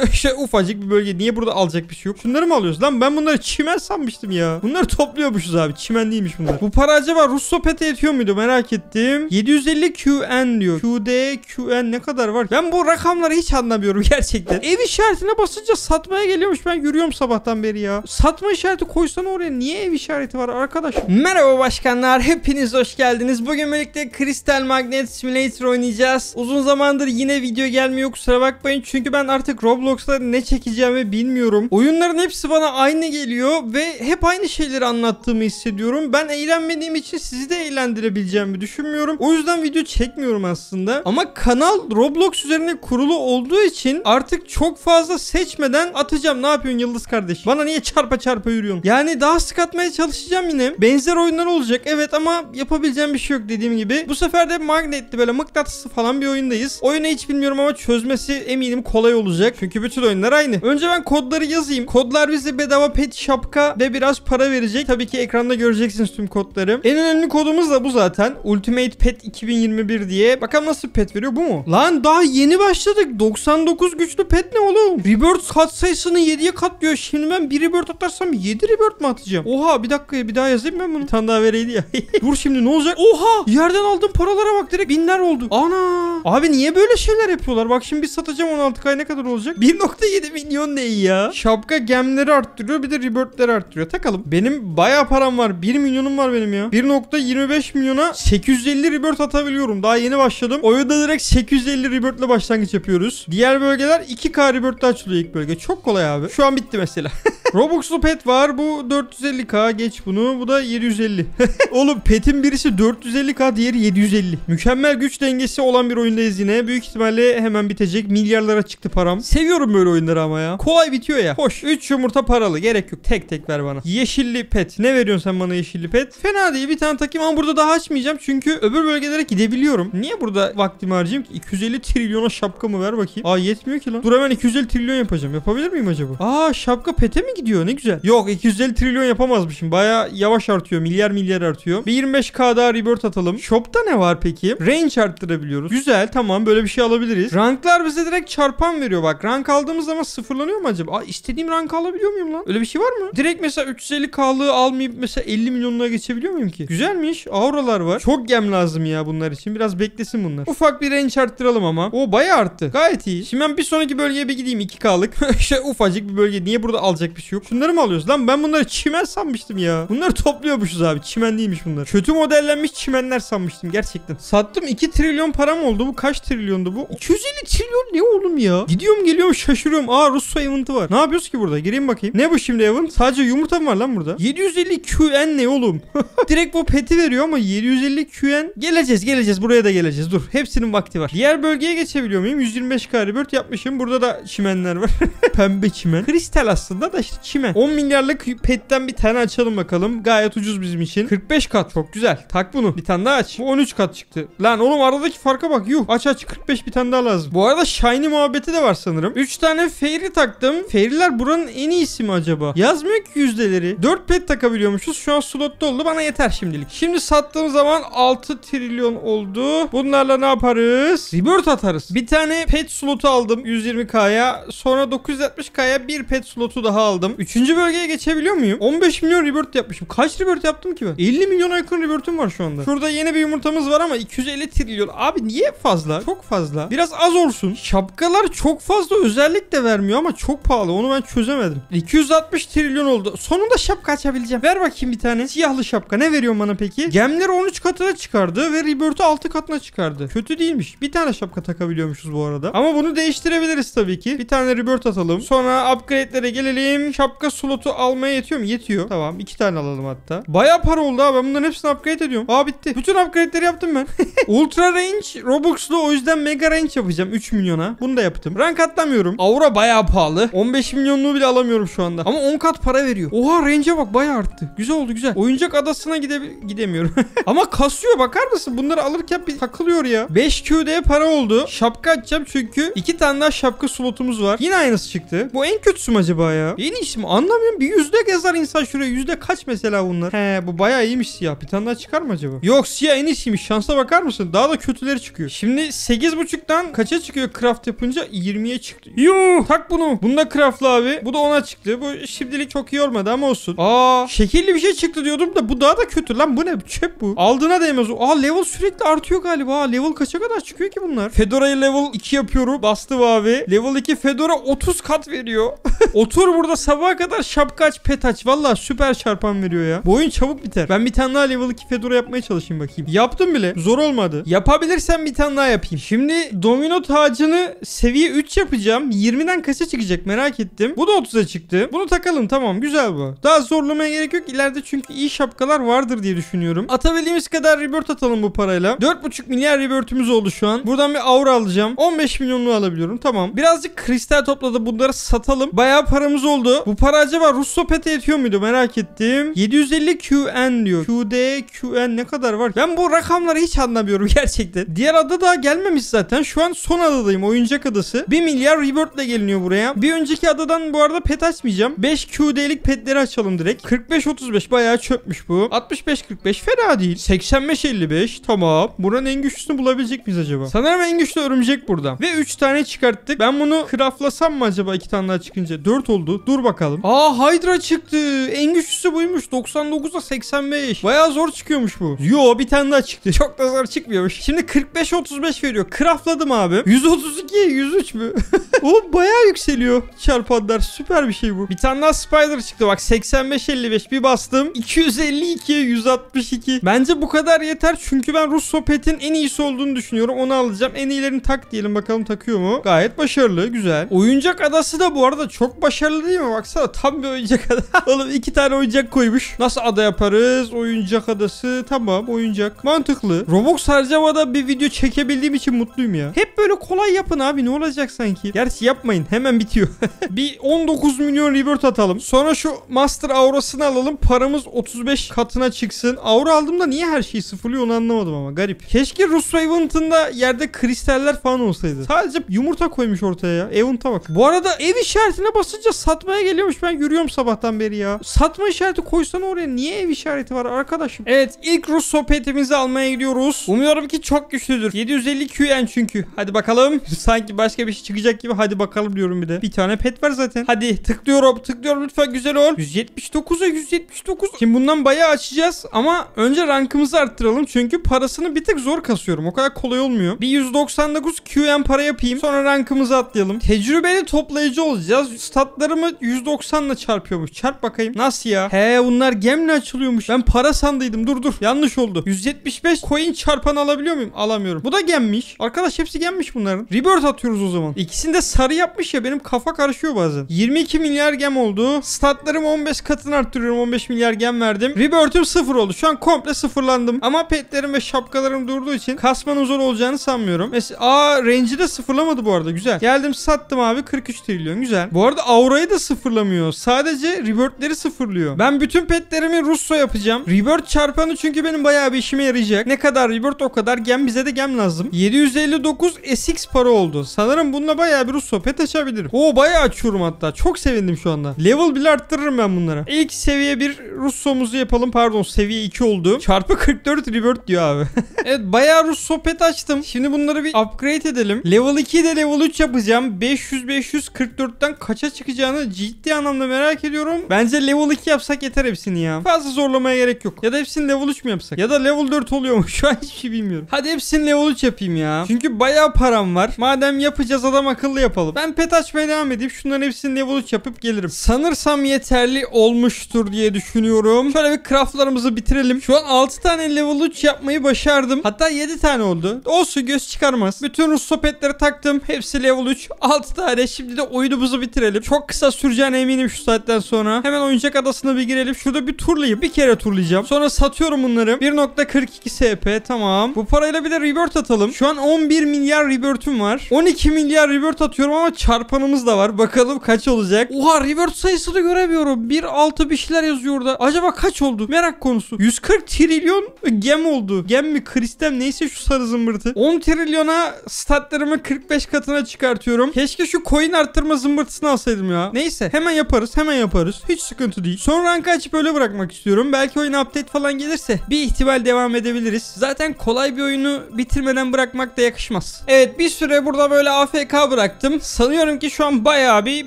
şey ufacık bir bölge. Niye burada alacak bir şey yok? Şunları mı alıyoruz? Lan ben bunları çimen sanmıştım ya. Bunları topluyormuşuz abi. Çimen değilmiş bunlar. Bu para acaba Russo pete yetiyor muydu? Merak ettim. 750 QN diyor. QD, QN ne kadar var? Ben bu rakamları hiç anlamıyorum gerçekten. Ev işaretine basınca satmaya geliyormuş. Ben görüyorum sabahtan beri ya. Satma işareti koysana oraya. Niye ev işareti var arkadaş? Merhaba başkanlar. Hepiniz hoş geldiniz. Bugün birlikte Crystal Magnet Simulator oynayacağız. Uzun zamandır yine video gelmiyor kusura bakmayın. Çünkü ben artık Roblox'ta ne çekeceğimi bilmiyorum. Oyunların hepsi bana aynı geliyor ve hep aynı şeyleri anlattığımı hissediyorum. Ben eğlenmediğim için sizi de eğlendirebileceğimi düşünmüyorum. O yüzden video çekmiyorum aslında. Ama kanal Roblox üzerine kurulu olduğu için artık çok fazla seçmeden atacağım. Ne yapıyorsun Yıldız kardeş? Bana niye çarpa çarpa yürüyorsun? Yani daha sık atmaya çalışacağım yine. Benzer oyunlar olacak evet ama yapabileceğim bir şey yok dediğim gibi. Bu sefer de magnetli böyle mıknatıslı falan bir oyundayız. Oyunu hiç bilmiyorum ama çözmesi eminim kolay olacak. Çünkü bütün oyunlar aynı. Önce ben kodları yazayım. Kodlar bize bedava pet şapka ve biraz para verecek. Tabii ki ekranda göreceksiniz tüm kodları. En önemli kodumuz da bu zaten. Ultimate Pet 2021 diye. Bakalım nasıl pet veriyor bu mu? Lan daha yeni başladık. 99 güçlü pet ne oğlum? Rebirth kat sayısını 7'ye katlıyor. Şimdi ben bir rebirth atarsam 7 rebirth mi atacağım? Oha bir dakika bir daha yazayım ben bunu. Bir tane daha vereydi ya. Dur şimdi ne olacak? Oha! Yerden aldığım paralara bak direkt binler oldu. Ana! Abi niye böyle şeyler yapıyorlar? Bak şimdi bir satacağım 16k ne kadar olacak? 1.7 milyon ne ya? Şapka gemleri arttırıyor bir de rebirthleri arttırıyor. Takalım. Benim bayağı param var. 1 milyonum var benim ya. 1.25 milyona 850 rebirth atabiliyorum. Daha yeni başladım. Oyunda direkt 850 rebirth ile başlangıç yapıyoruz. Diğer bölgeler 2k rebirth açılıyor ilk bölge. Çok kolay abi. Şu an bitti mesela. Robux'lu pet var. Bu 450k. Geç bunu. Bu da 750. Oğlum petin birisi 450k diğeri 750. Mükemmel güç dengesi olan bir oyundayız yine. Büyük ihtimalle hemen bitecek. Milyarlara çıktı param. Seviyorum böyle oyunları ama ya. Kolay bitiyor ya. Hoş. 3 yumurta paralı. Gerek yok. Tek tek ver bana. Yeşilli pet. Ne veriyorsun sen bana yeşilli pet? Fena değil. Bir tane takayım ama burada daha açmayacağım. Çünkü öbür bölgelere gidebiliyorum. Niye burada vaktimi harcayayım ki? 250 trilyona şapka mı ver bakayım. Aa yetmiyor ki lan. Dur hemen 250 trilyon yapacağım. Yapabilir miyim acaba? Aa şapka pete mi gidiyor? Ne güzel. Yok 250 trilyon yapamazmışım. Baya yavaş artıyor. Milyar milyar artıyor. Bir 25k daha rebirth atalım. Shop'ta ne var peki? Range arttırabiliyoruz. Güzel tamam böyle bir şey alabiliriz. Ranklar bize direkt çarpan veriyor bak. Rank aldığımız zaman sıfırlanıyor mu acaba? Aa istediğim rank alabiliyor muyum lan? Öyle bir şey var mı? Direkt mesela 350k'lığı almayıp mesela 50 milyonluğa geçebiliyor muyum ki? Güzelmiş. Auralar var. Çok gem lazım ya bunlar için. Biraz beklesin bunlar. Ufak bir range arttıralım ama. O bayağı arttı. Gayet iyi. Şimdi ben bir sonraki bölgeye bir gideyim 2k'lık. şey ufacık bir bölge. Niye burada alacak bir şey yok? Şunları mı alıyoruz lan? Ben bunları çimen sanmıştım ya. Bunları topluyormuşuz abi. Çimen değilmiş bunlar. Kötü modellenmiş çimenler sanmıştım gerçekten. Sattım 2 trilyon param oldu. Bu kaç trilyondu bu? 250 trilyon ne oğlum ya? Gidiyorum geliyorum şaşırıyorum. Aa Russo event'ı var. Ne yapıyoruz ki burada? Gireyim bakayım. Ne bu şimdi event? Sadece yumurta mı var lan burada? 750 QN ne oğlum? Direkt bu peti veriyor ama 750 QN. Geleceğiz geleceğiz. Buraya da geleceğiz. Dur. Hepsinin vakti var. Diğer bölgeye geçebiliyor muyum? 125k rebirth yapmışım. Burada da çimenler var. Pembe çimen. Kristal aslında da işte çimen. 10 milyarlık petten bir tane açalım bakalım. Gayet ucuz bizim için. 45 kat. Çok güzel. Tak bunu. Bir tane daha aç. Bu 13 kat çıktı. Lan oğlum aradaki farka bak. Yuh. Aç aç 45 bir tane daha lazım. Bu arada shiny muhabbeti de var sanırım. 3 tane fairy taktım. Fairy'ler buranın en iyisi mi acaba? Yazmıyor ki yüzdeleri. 4 pet takabiliyormuşuz. Şu an slotta oldu. Bana yeter şimdilik. Şimdi sattığım zaman 6 trilyon oldu. Bunlarla ne yaparız? Rebirth atarız. Bir tane pet slotu aldım 120k'ya. Sonra 960k'ya bir pet slotu daha aldım. Üçüncü bölgeye geçebiliyor muyum? 15 milyon rebirth yapmışım. Kaç rebirth yaptım ki ben? 50 milyona yakın rebirth'üm var şu anda. Şurada yeni bir yumurtamız var ama 250 trilyon. Abi niye fazla? Çok fazla. Biraz az olsun. Şapkalar çok fazla özellik de vermiyor ama çok pahalı. Onu ben çözemedim. 260 trilyon oldu. Sonunda şapka açabileceğim. Ver bakayım bir tane. Siyahlı şapka. Ne veriyor bana peki? Gemleri 13 katına çıkardı ve rebirth'ü 6 katına çıkardı. Kötü değilmiş. Bir tane şapka takabiliyormuşuz bu arada. Ama bunu değiştirebiliriz tabii ki. Bir tane rebirth atalım. Sonra upgrade'lere gelelim. Şapka slotu almaya yetiyor mu? Yetiyor. Tamam. iki tane alalım hatta. Baya para oldu abi. Ben bunların hepsini upgrade ediyorum. Aa bitti. Bütün upgrade'leri yaptım ben. Ultra range Robux'lu o yüzden mega range yapacağım 3 milyona. Bunu da yaptım. Rank atlamıyorum. Aura baya pahalı. 15 milyonluğu bile alamıyorum şu anda. Ama 10 kat para veriyor. Oha range'e bak baya arttı. Güzel oldu güzel. Oyuncak adasına gide gidemiyorum. Ama kasıyor bakar mısın? Bunları alırken bir takılıyor ya. 5 QD para oldu. Şapka açacağım çünkü 2 tane daha şapka slotumuz var. Yine aynısı çıktı. Bu en kötüsü mü acaba ya? En iş? Anlamıyorum. Bir yüzde yazar insan şuraya. Yüzde kaç mesela bunlar? He bu bayağı iyiymiş siyah. Bir tane daha çıkar mı acaba? Yok siyah en iyisiymiş. Şansa bakar mısın? Daha da kötüleri çıkıyor. Şimdi 8.5'tan kaça çıkıyor craft yapınca? 20'ye çıktı. Yuh! Tak bunu. Bunda craftlı abi. Bu da ona çıktı. Bu şimdilik çok iyi olmadı ama olsun. Aa şekilli bir şey çıktı diyordum da bu daha da kötü lan. Bu ne? Çöp bu. Aldığına değmez o. Aa level sürekli artıyor galiba. Level kaça kadar çıkıyor ki bunlar? Fedora'yı level 2 yapıyorum. Bastım abi. Level 2 Fedora 30 kat veriyor. Otur burada sabaha kadar şapka aç pet aç. Valla süper çarpan veriyor ya. Bu oyun çabuk biter. Ben bir tane daha level 2 Fedora yapmaya çalışayım bakayım. Yaptım bile. Zor olmadı. Yapabilirsem bir tane daha yapayım. Şimdi domino tacını seviye 3 yapacağım. 20'den kaça çıkacak merak ettim. Bu da 30'a çıktı. Bunu takalım tamam güzel bu. Daha zorlamaya gerek yok. İleride çünkü iyi şapkalar vardır diye düşünüyorum. Atabildiğimiz kadar rebirth atalım bu parayla. 4,5 milyar rebirth'ümüz oldu şu an. Buradan bir aura alacağım. 15 milyonluğu alabiliyorum. Tamam. Birazcık kristal topladı. Bunları satalım. Bayağı paramız oldu. Bu para acaba Russo pete yetiyor muydu merak ettim. 750 QN diyor. QD, QN ne kadar var? Ben bu rakamları hiç anlamıyorum gerçekten. Diğer ada daha gelmemiş zaten. Şu an son adadayım. Oyuncak adası. 1 milyar rebirth ile geliniyor buraya. Bir önceki adadan bu arada pet açmayacağım. 5 QD'lik petleri açalım direkt. 45-35 bayağı çöpmüş bu. 65-45 fena değil. 85-55 tamam. Buranın en güçlüsünü bulabilecek miyiz acaba? Sanırım en güçlü örümcek burada. Ve 3 tane çıkarttık. Ben bunu craftlasam mı acaba 2 tane daha çıkınca? 4 oldu. Dur bakalım. Aa Hydra çıktı. En güçlüsü buymuş. 99'a 85. Bayağı zor çıkıyormuş bu. Yo bir tane daha çıktı. Çok da zor çıkmıyormuş. Şimdi 45-35 veriyor. Craftladım abi. 132 103 mü? Oğlum bayağı yükseliyor çarpanlar. Süper bir şey bu. Bir tane daha Spider çıktı bak 85-55 bir bastım. 252 162. Bence bu kadar yeter çünkü ben Rus Sopet'in en iyisi olduğunu düşünüyorum. Onu alacağım. En iyilerini tak diyelim bakalım takıyor mu? Gayet başarılı güzel. Oyuncak adası da bu arada çok başarılı değil mi? Baksana tam bir oyuncak ada. Oğlum iki tane oyuncak koymuş. Nasıl ada yaparız? Oyuncak adası. Tamam oyuncak. Mantıklı. Roblox harcamada bir video çekebildiğim için mutluyum ya. Hep böyle kolay yapın abi ne olacak sanki? Gerçi yapmayın hemen bitiyor. bir 19 milyon rebirth atalım. Sonra şu master aurasını alalım. Paramız 35 katına çıksın. Aura aldığımda niye her şeyi sıfırlıyor onu anlamadım ama garip. Keşke Rus Event'ında yerde kristaller falan olsaydı. Sadece yumurta koymuş ortaya ya. Event'a bak. Bu arada ev işaretine basınca satmaya geliyormuş. Ben görüyorum sabahtan beri ya. Satma işareti koysana oraya. Niye ev işareti var arkadaşım? Evet ilk Rus sohbetimizi almaya gidiyoruz. Umuyorum ki çok güçlüdür. 750 QN çünkü. Hadi bakalım. Sanki başka bir şey çıkacak gibi. Hadi bakalım diyorum bir de. Bir tane pet var zaten. Hadi tıklıyorum. Tıklıyorum lütfen güzel ol. 179'a 179. Şimdi bundan bayağı açacağız ama önce rankımızı arttıralım. Çünkü parasını bir tık zor kasıyorum. O kadar kolay olmuyor. Bir 199 QN para yapayım. Sonra rankımızı atlayalım. Tecrübeli toplayıcı olacağız. Statlarımı 190 ile çarpıyormuş. Çarp bakayım. Nasıl ya? He bunlar gemle açılıyormuş. Ben para sandıydım. Dur dur. Yanlış oldu. 175 coin çarpan alabiliyor muyum? Alamıyorum. Bu da gemmiş. Arkadaş hepsi gemmiş bunların. Rebirth atıyoruz o zaman. İkisini de sarı yapmış ya benim kafa karışıyor bazen. 22 milyar gem oldu. Statlarımı 15 katını arttırıyorum. 15 milyar gem verdim. Rebirth'üm sıfır oldu. Şu an komple sıfırlandım. Ama petlerim ve şapkalarım durduğu için kasmanın zor olacağını sanmıyorum. Mesela aa range'i de sıfırlamadı bu arada. Güzel. Geldim sattım abi 43 trilyon. Güzel. Bu arada aurayı da sıfırlamıyor. Sadece rebirth'leri sıfırlıyor. Ben bütün petlerimi Russo yapacağım. Rebirth çarpanı çünkü benim bayağı bir işime yarayacak. Ne kadar rebirth o kadar gem bize de gem lazım. 759 SX para oldu. Sanırım bununla bayağı bir Russo pet açabilirim. Oo bayağı açıyorum hatta. Çok sevindim şu anda. Level bile arttırırım ben bunlara. İlk seviye bir Russo'muzu yapalım. Pardon seviye 2 oldu. Çarpı 44 rebirth diyor abi. evet bayağı Russo pet açtım. Şimdi bunları bir upgrade edelim. Level 2 de level 3 yapacağım. 500 544'ten kaça çıkacağını ciddi anlamda merak ediyorum. Bence level 2 yapsak yeter hepsini ya. Fazla zorlamaya gerek yok. Ya da hepsini level 3 mü yapsak? Ya da level 4 oluyor mu? Şu an hiçbir şey bilmiyorum. Hadi hepsini level 3 yapayım ya. Çünkü bayağı param var. Madem yapacağız adam akıllı yapalım. Ben pet açmaya devam edeyim. Şunların hepsini level 3 yapıp gelirim. Sanırsam yeterli olmuştur diye düşünüyorum. Şöyle bir craftlarımızı bitirelim. Şu an 6 tane level 3 yapmayı başardım. Hatta 7 tane oldu. Olsun göz çıkarmaz. Bütün Rus sopetleri taktım. Hepsi level 3. 6 tane. Şimdi de oyunumuzu bitirelim. Çok kısa süreceğine eminim şu saatten sonra. Hemen oyuncak adasına bir girelim. Şurada bir turlayayım. Bir kere turlayacağım. Sonra satıyorum bunları. 1.42 SP tamam. Bu parayla bir de rebirth atalım. Şu an 11 milyar rebirth'üm var. 12 milyar rebirth atıyorum ama çarpanımız da var. Bakalım kaç olacak. Oha rebirth sayısını göremiyorum. 1.6 bir şeyler yazıyor orada. Acaba kaç oldu? Merak konusu. 140 trilyon gem oldu. Gem mi kristal neyse şu sarı zımbırtı. 10 trilyona statlarımı 45 katına çıkartıyorum. Keşke şu coin arttırma zımbırtısını alsaydım ya. Neyse Hemen yaparız hemen yaparız. Hiç sıkıntı değil. Son rankı açıp öyle bırakmak istiyorum. Belki oyuna update falan gelirse bir ihtimal devam edebiliriz. Zaten kolay bir oyunu bitirmeden bırakmak da yakışmaz. Evet bir süre burada böyle AFK bıraktım. Sanıyorum ki şu an bayağı bir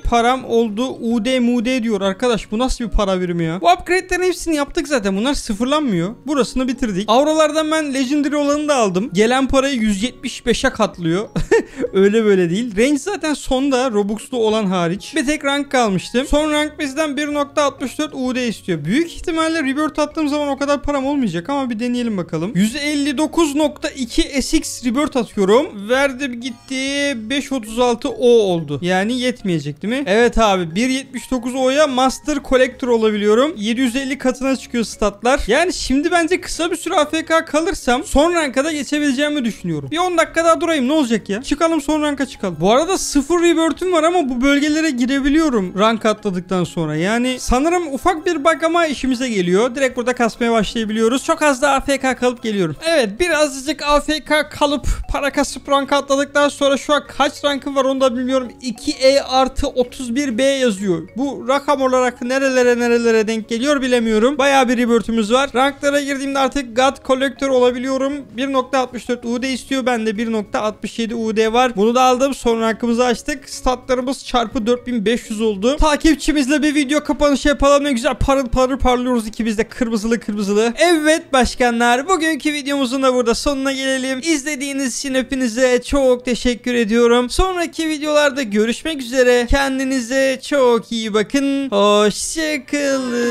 param oldu. UD MUD diyor arkadaş. Bu nasıl bir para birimi ya? Bu upgrade'lerin hepsini yaptık zaten. Bunlar sıfırlanmıyor. Burasını bitirdik. Avralardan ben Legendary olanı da aldım. Gelen parayı 175'e katlıyor. Öyle böyle değil. Range zaten sonda Robux'lu olan hariç. Bir tek rank kalmıştı. Son rank bizden 1.64 UD istiyor. Büyük ihtimalle Rebirth attığım zaman o kadar param olmayacak ama bir deneyelim bakalım. 159.2 SX Rebirth atıyorum. Verdim gitti 5.36 O oldu. Yani yetmeyecek değil mi? Evet abi 1.79 O'ya Master Collector olabiliyorum. 750 katına çıkıyor statlar. Yani şimdi bence kısa bir süre AFK kalırsam son ranka da geçebileceğimi düşünüyorum. Bir 10 dakika daha durayım ne olacak ya? Çıkalım son ranka çıkalım. Bu arada sıfır rebirth'üm var ama bu bölgelere girebiliyorum rank atladıktan sonra. Yani sanırım ufak bir bug ama işimize geliyor. Direkt burada kasmaya başlayabiliyoruz. Çok az da AFK kalıp geliyorum. Evet birazcık AFK kalıp para kasıp rank atladıktan sonra şu an kaç rankım var onu da bilmiyorum. 2E artı 31B yazıyor. Bu rakam olarak nerelere nerelere denk geliyor bilemiyorum. Bayağı bir rebirth'ümüz var. Ranklara girdiğimde artık God Collector olabiliyorum. 1.64 UD istiyor. Bende 1.67 UD var. Bunu da aldım. Son rankımızı açtık. Statlarımız çarpı 4500 oldu. Takipçimizle bir video kapanışı yapalım. Ne güzel parıl parıl parlıyoruz ikimiz de kırmızılı kırmızılı. Evet başkanlar bugünkü videomuzun da burada sonuna gelelim. İzlediğiniz için hepinize çok teşekkür ediyorum. Videolarda görüşmek üzere. Kendinize çok iyi bakın. Hoşçakalın.